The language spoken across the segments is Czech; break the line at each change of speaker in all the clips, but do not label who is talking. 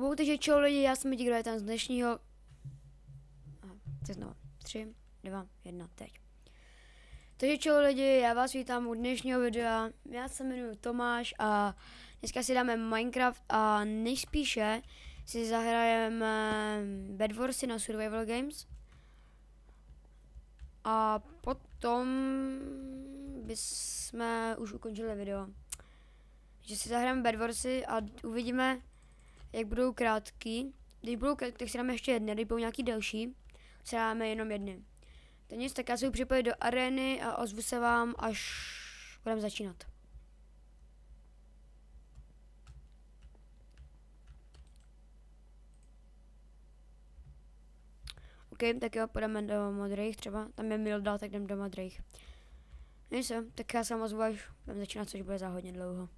Bou, takže čau lidi, já jsem Dík, tam z dnešního... Aha, tak znovu. Tři, dva, jedna, teď. Takže čau lidi, já vás vítám u dnešního videa. Já se jmenuji Tomáš a dneska si dáme Minecraft a nejspíše si zahrajeme Bedwarsy na Survival Games. A potom bychom už ukončili video. Že si zahrajeme Bedwarsy a uvidíme, jak budou krátký. Když budou krátký, tak si dáme ještě jedny, když budou nějaký delší, si dáme jenom jedny. To nic, tak já se připojit do arény a ozvu se vám, až budeme začínat. OK, tak jo, půjdeme do modrých třeba. Tam je Milda, tak jdem do modrých. Nic, tak já se vám ozvu, až budeme začínat, což bude za hodně dlouho.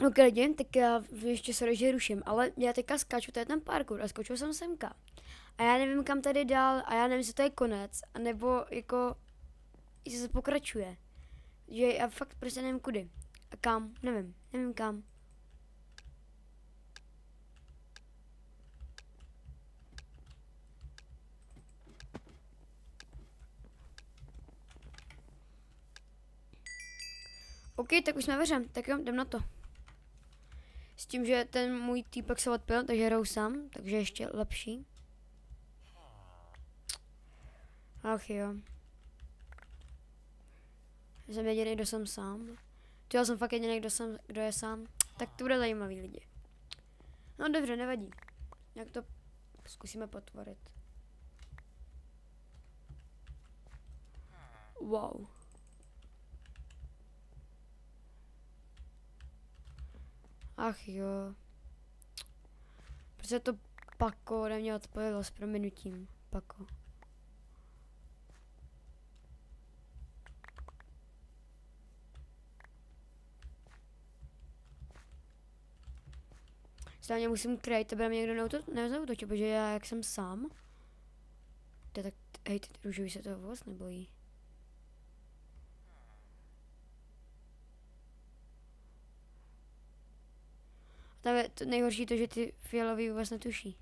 No klidně, tak já ještě se že ruším, ale já teďka skáču, to je ten parkour a skočil jsem semka. A já nevím kam tady dál a já nevím, jestli to je konec, anebo jako, jestli se pokračuje. Že já fakt prostě nevím kudy. A kam, nevím, nevím kam. OK, tak už jsme veřem, tak jo, jdem na to. S tím, že ten můj týpek se odpil, takže hrou sám, takže ještě lepší. Ach jo. Jsem jediný, kdo jsem sám. To já jsem fakt jediný, kdo, jsem, kdo je sám. Tak to bude zajímavý lidi. No dobře, nevadí. Jak to zkusíme potvorit. Wow. Ach jo. Protože to Pako ode mě odpovědělo s prominutím. Pako. Stále musím krejt, to bude mě někdo neuto, nezautočit, protože já jak jsem sám. To tak, hej, ty růžový se toho vůbec nebojí. Tam je to nejhorší to, že ty fialový vůbec netuší.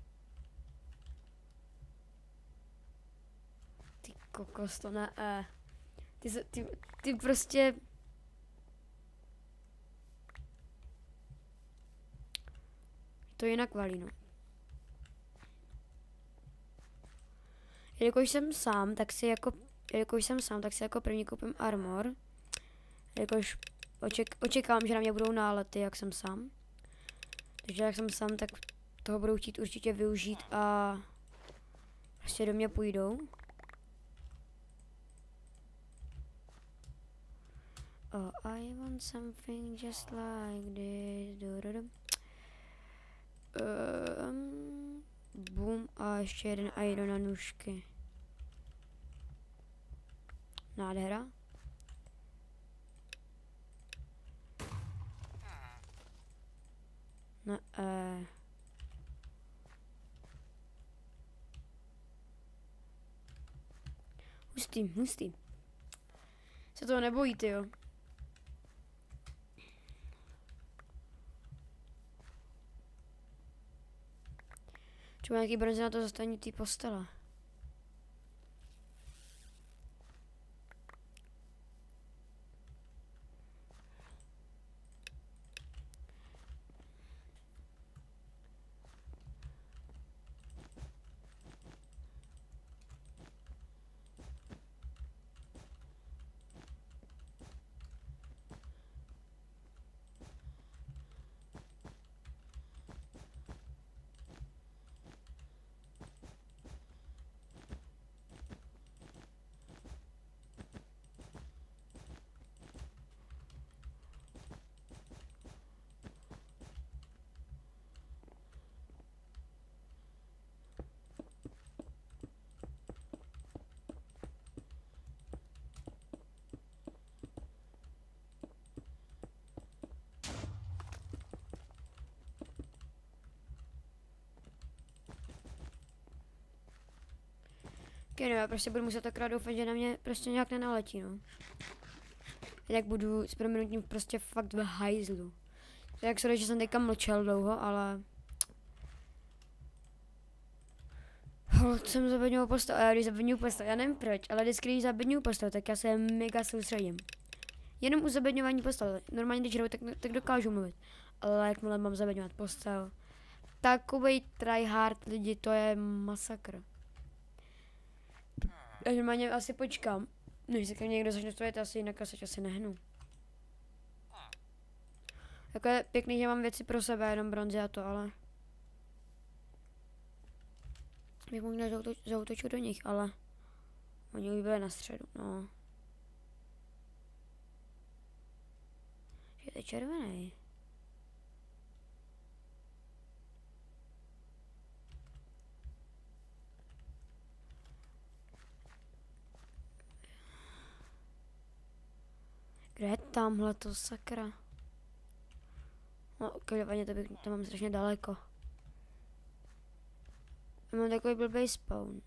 Ty kokos, to ne, eh. Ty, ty, ty prostě... To jinak valí, no. Jelikož jsem sám, tak si jako, jelikož jsem sám, tak si jako první koupím armor. Jelikož oček, očekávám, že na mě budou nálety, jak jsem sám. Takže jak jsem sám, tak toho budou chtít určitě využít a prostě do mě půjdou. Oh, I want something just like this. Do, do, do. Um, boom a ještě jeden iron na nůžky. Nádhera. Ne, eh. Hustý, hustý. Se toho nebojíte, jo? Třeba nějaký bronze na to zastavení té postele. Počkej, no, já prostě budu muset akorát doufat, že na mě prostě nějak nenaletí, no. Jinak budu s proměnutím prostě fakt v hajzlu. Tak se že jsem teďka mlčel dlouho, ale... Hold jsem zabedňou postel, a já když zabedňu postel, já nevím proč, ale vždycky když zabedňu postel, tak já se mega soustředím. Jenom u zabedňování postel, normálně když hraju, tak, tak dokážu mluvit. Ale jakmile mám zabedňovat postel, takovej tryhard lidi, to je masakr. Já normálně asi počkám, než se ke mně někdo začne stojit, asi jinak asi, asi nehnu. Jako je pěkný, že mám věci pro sebe, jenom bronzy a to, ale... Bych možná zautoč, zautočil do nich, ale... Oni už byli na středu, no. Je to červený. Kde je tamhle to sakra? No, každopádně to, bych, to mám strašně daleko. Mám takový blbý spawn.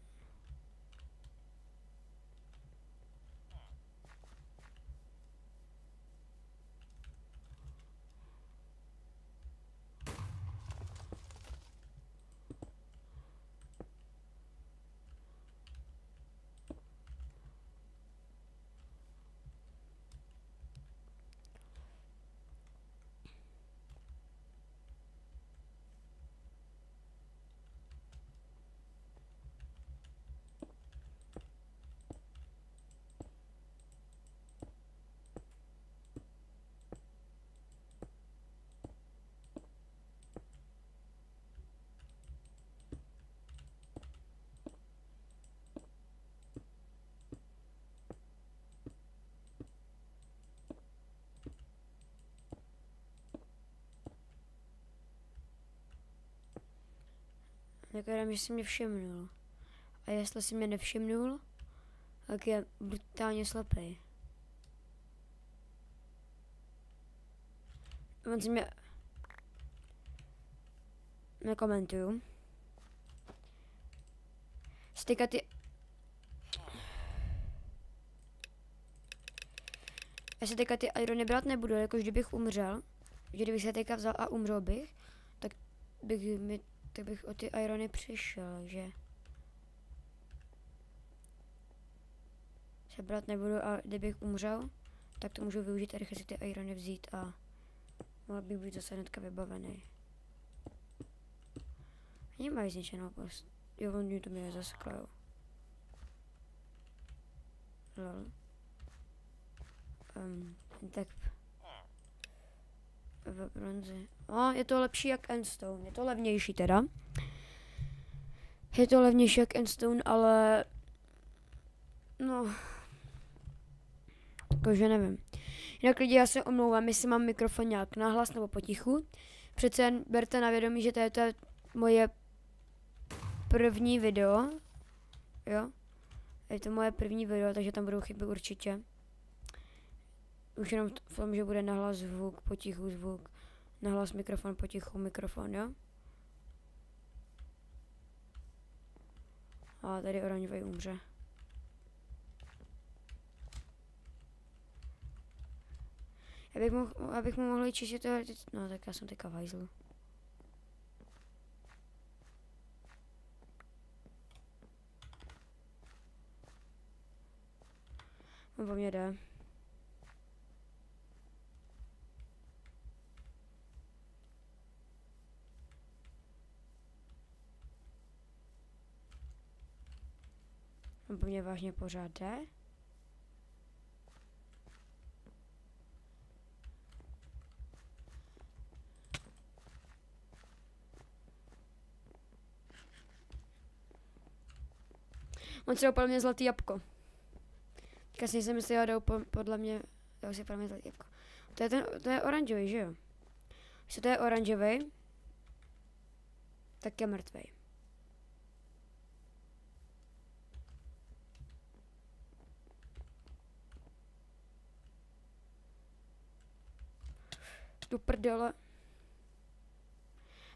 Zakladám, že si mě všimnul. A jestli si mě nevšimnul, tak je brutálně slepý. On si mě... Nekomentuju. Styka ty... Já se teďka ty irony brát nebudu, jakož kdybych umřel, že kdybych se teďka vzal a umřel bych, tak bych mi tak bych o ty irony přišel, že sebrat nebudu a kdybych umřel, tak to můžu využít a rychle si ty irony vzít a mohl bych být zase hnedka vybavený. Oni mají zničenou post. Jo, oni to mě zasklo, jo. Lol. Um, tak v bronzi. Je to lepší jak Endstone, je to levnější teda. Je to levnější jak Endstone, ale... No... Jakože nevím. Jinak lidi, já se omlouvám, jestli mám mikrofon nějak nahlas nebo potichu. Přece jen berte na vědomí, že to je, to je moje první video. Jo? Je to moje první video, takže tam budou chyby určitě. Už jenom v tom, že bude nahlas zvuk, potichu zvuk, nahlas mikrofon, potichu mikrofon, jo? A tady oranžový umře. Já bych mohl, abych mu mohl čistit to, no tak já jsem teďka v hajzlu. Po mě jde. Nebo mě vážně pořád jde? On si dal mě zlatý jabko. Teďka si jsem jestli ho po, podle mě, jo si mě zlatý jabko. To je, ten, to je oranžový, že jo? Když to je oranžový, tak je mrtvý. Do prdele.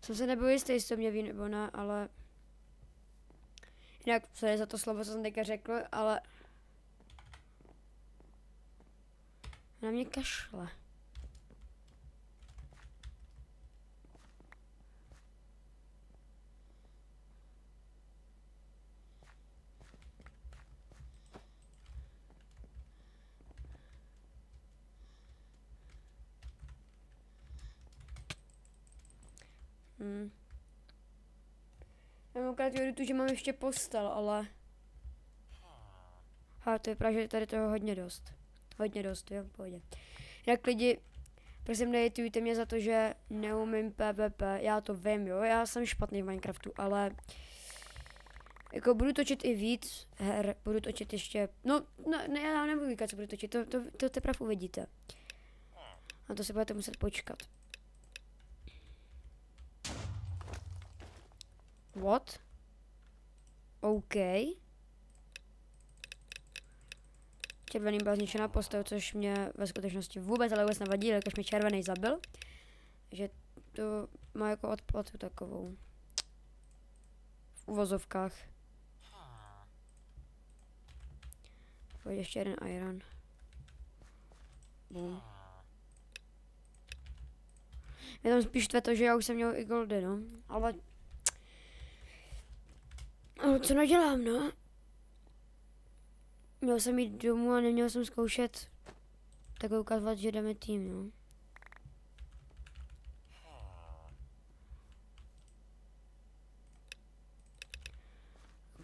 Jsem se nebyl jistý, jestli to mě ví nebo ne, ale... Jinak, co je za to slovo, co jsem teďka řekl, ale... Na mě kašle. Hmm. Já mám akorát tu, že mám ještě postel, ale... A to vypadá, že tady toho hodně dost. Hodně dost, jo, pohodě. Jak lidi, prosím nejtujte mě za to, že neumím PvP, já to vím, jo, já jsem špatný v Minecraftu, ale... Jako budu točit i víc her, budu točit ještě, no, no ne, já nebudu říkat, co budu točit, to, to, to teprve uvidíte. A to se budete muset počkat. What? OK. Červený byla zničená postel, což mě ve skutečnosti vůbec ale vůbec nevadí, jakož mě červený zabil. Že to má jako odplatu takovou. V uvozovkách. Pojď ještě jeden iron. Boom. Mě tam spíš to, že já už jsem měl i goldy, no. Ale ale co nadělám, no? Měl jsem jít domů a neměl jsem zkoušet tak ukazovat, že jdeme tým, no.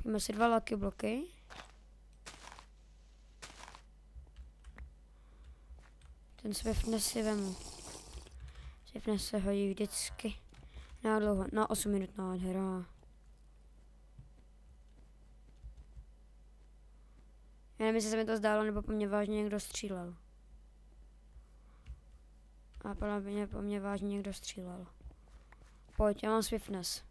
Máme si dva laky bloky. Ten Swiftness si vemu. Swiftness se hodí vždycky. Na dlouho, na 8 minut nádhera. Já nevím, jestli se mi to zdálo, nebo po mně vážně někdo střílel. A podle mě po mně vážně někdo střílel. Pojď, já mám swiftness.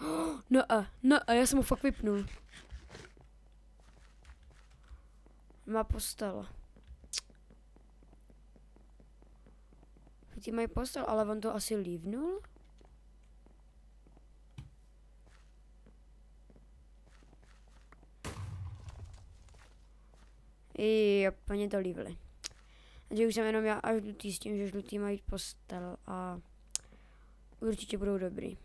No a, no a, já jsem ho fakt vypnul. Má postel. Ty mají postel, ale on to asi lívnul? Jo, oni to líbili. Takže už jsem jenom já a žlutý s tím, že žlutý mají postel a určitě budou dobrý.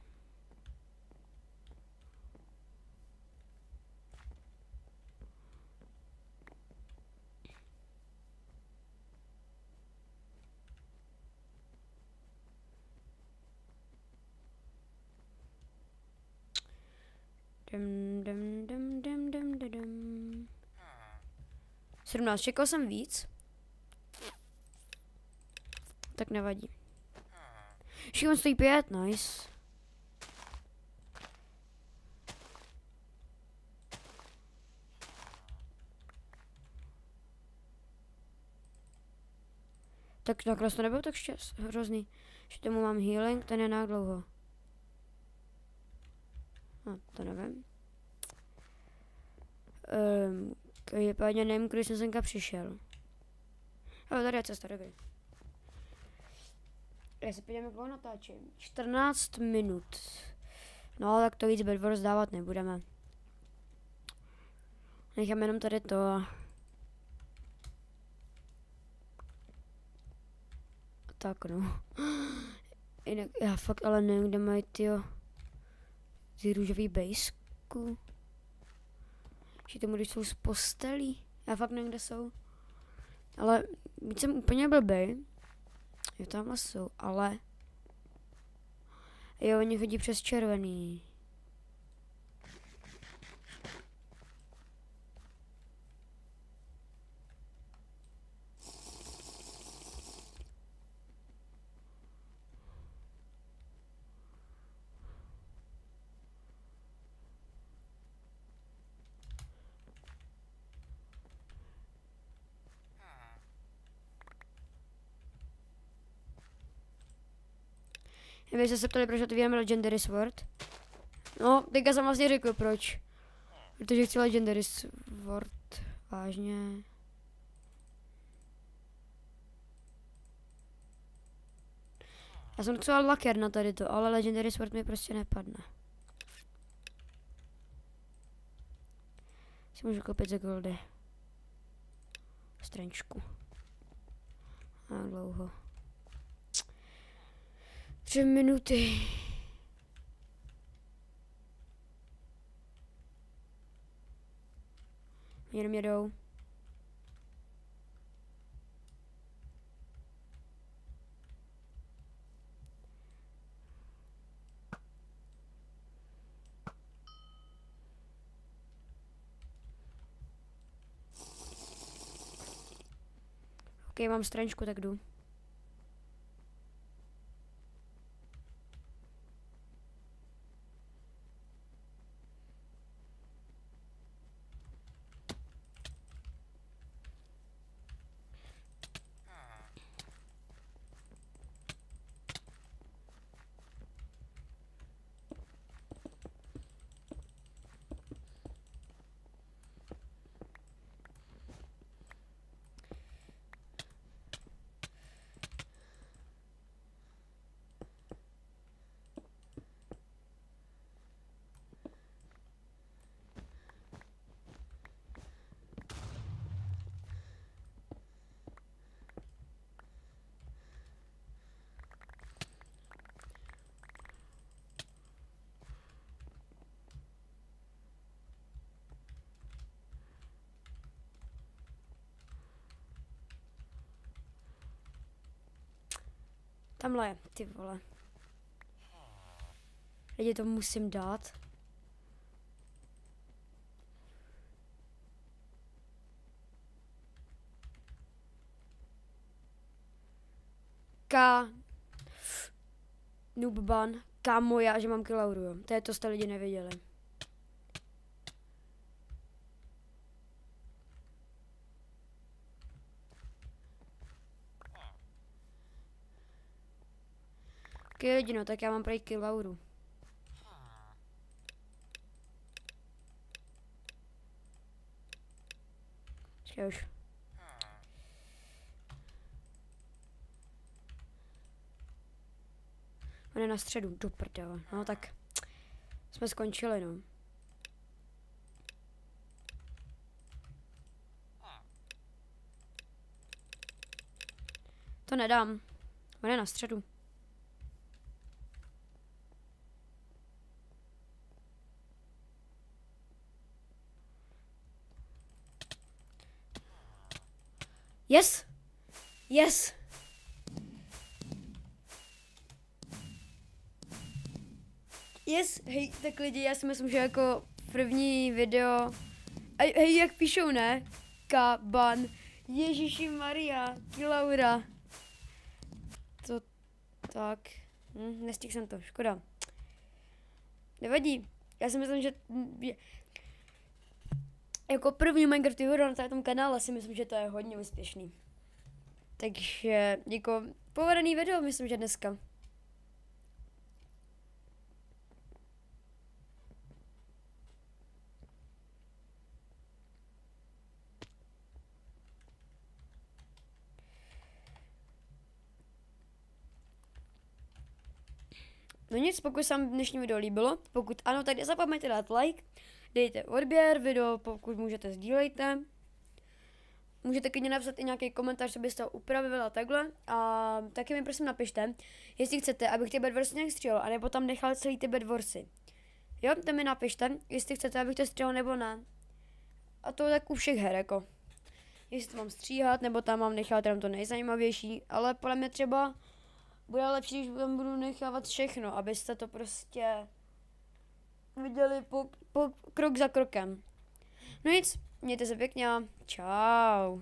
17, čekal jsem víc. Tak nevadí. Šimon stojí 5, nice. Tak nakonec to nebylo tak šťast, hrozný. Že tomu mám healing, ten je nějak dlouho. No, to nevím. Um, Každopádně nevím, když jsem semka přišel. Ale tady je cesta, dobrý. Já se podíváme, jak natáčím. 14 minut. No, tak to víc Bedwars dávat nebudeme. Necháme jenom tady to. Tak no. Jinak, já fakt ale nevím, kde mají ty, ty růžový bejsku. Že tomu, když jsou z postelí. Já fakt nevím, kde jsou. Ale víc jsem úplně blbý. Jo, tamhle jsou, ale... Jo, oni chodí přes červený. Vy jste se ptali, proč otvíráme Legendary Sword. No, teďka jsem vlastně řekl proč. Protože chci Legendary Sword. Vážně. Já jsem docela laker na tady to, ale Legendary Sword mi prostě nepadne. Si můžu koupit za goldy. Strančku. A dlouho. Tři minuty. Jenom jedou. Ok, mám strančku, tak jdu. Tamhle ty vole. Lidi, to musím dát. K. Noobban. Kámo, já, že mám kilauru, jo. To je to, jste lidi nevěděli. Ok, lidi, no, tak já mám prej kilauru. Počkej už. On je na středu, do prdele. No tak jsme skončili, no. To nedám. On je na středu. Yes! Yes! Yes, hej, tak lidi, já si myslím, že jako první video, a hej, jak píšou, ne? Kaban, Ježíši Maria, Kilaura. To tak, hm, nestihl jsem to, škoda. Nevadí, já si myslím, že jako první Minecraft video na tom kanále si myslím, že to je hodně úspěšný. Takže jako povedený video myslím, že dneska. No nic, pokud se vám dnešní video líbilo, pokud ano, tak nezapomeňte dát like, dejte odběr, video pokud můžete sdílejte. Můžete klidně napsat i nějaký komentář, co byste to upravili a takhle. A taky mi prosím napište, jestli chcete, abych ty bedwarsy nějak střílel, anebo tam nechal celý ty bedwarsy. Jo, to mi napište, jestli chcete, abych to střílel nebo ne. A to tak u všech her, jako. Jestli to mám stříhat, nebo tam mám nechat tam to nejzajímavější, ale podle mě třeba bude lepší, když tam budu nechávat všechno, abyste to prostě viděli po, po krok za krokem. No nic, mějte se pěkně, čau.